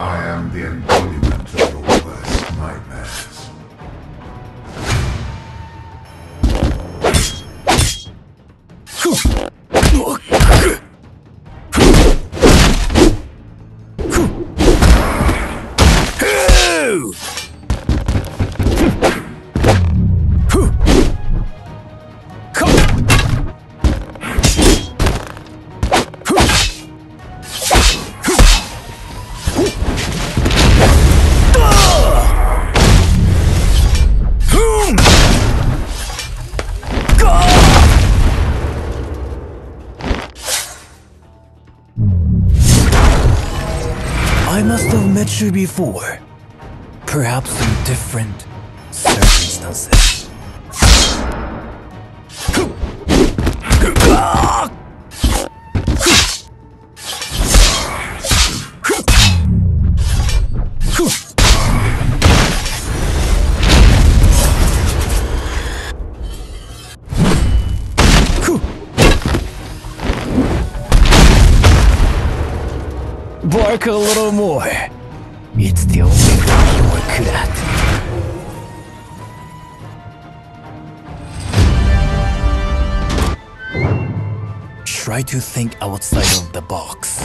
I am the embodiment of your worst nightmares. I must have met you before. Perhaps in different circumstances. Bark a little more. It's the only thing you are good at. Try to think outside of the box.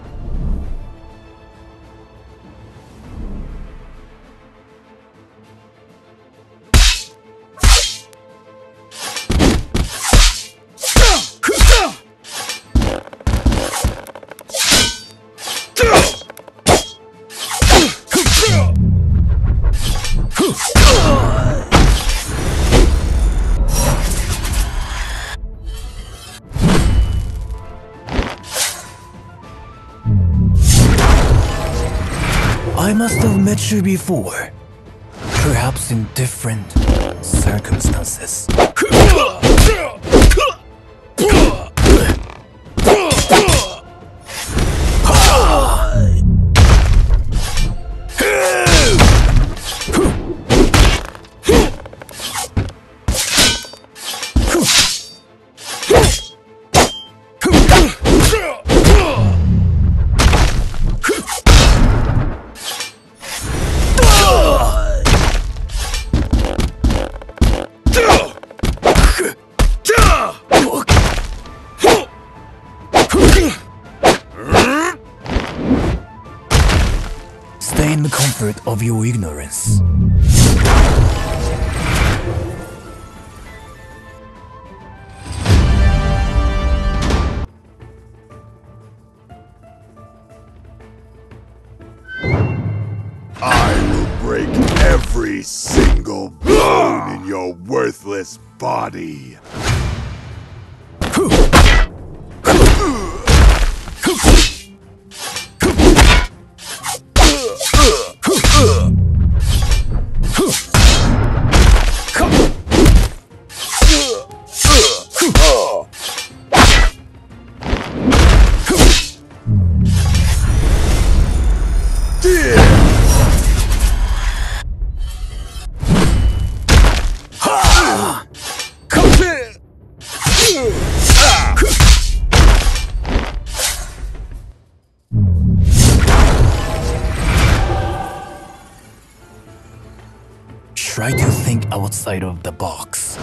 I must have met you before. Perhaps in different circumstances. of your ignorance. I will break every single bone in your worthless body. Try to think outside of the box.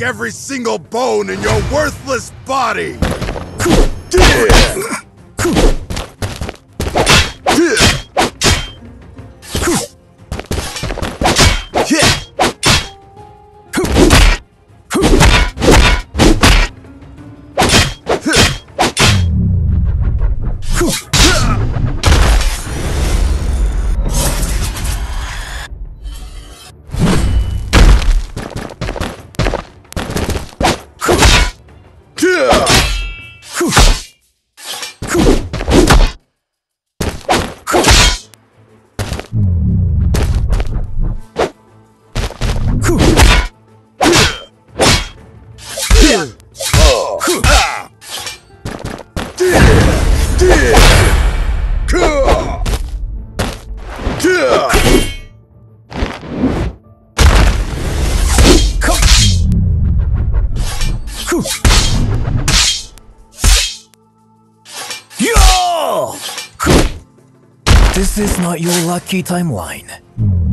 Every single bone in your worthless body! Yo! This is not your lucky timeline.